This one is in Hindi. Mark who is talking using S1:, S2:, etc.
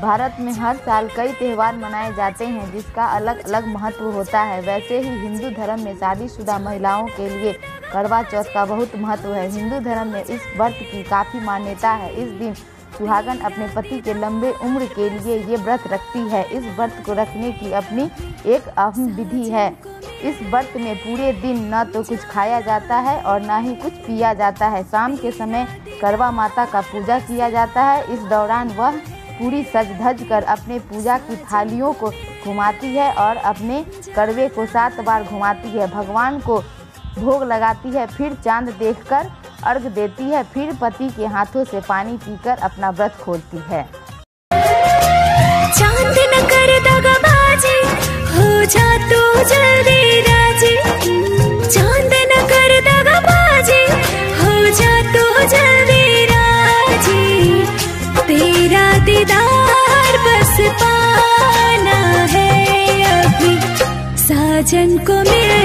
S1: भारत में हर साल कई त्यौहार मनाए जाते हैं, जिसका अलग अलग महत्व होता है। वैसे ही हिंदू धर्म में शादीशुदा महिलाओं के लिए करवा चौथ का बहुत महत्व है। हिंदू धर्म में इस व्रत की काफ़ी मान्यता है। इस दिन सुहागन अपने पति के लंबे उम्र के लिए ये व्रत रखती है। इस व्रत को रखने की अपनी एक अहम विधि है। इस व्रत में पूरे दिन न तो कुछ खाया जाता है और न ही कुछ पिया जाता है। शाम के समय करवा माता का पूजा किया जाता है। इस दौरान वह पूरी सज धज कर अपने पूजा की थालियों को घुमाती है और अपने करवे को सात बार घुमाती है। भगवान को भोग लगाती है, फिर चाँद देखकर अर्घ देती है, फिर पति के हाथों से पानी पीकर अपना व्रत खोलती है।
S2: चाँद न कर दगाबाजी हो जा तू जल्दी। साजन को मिलने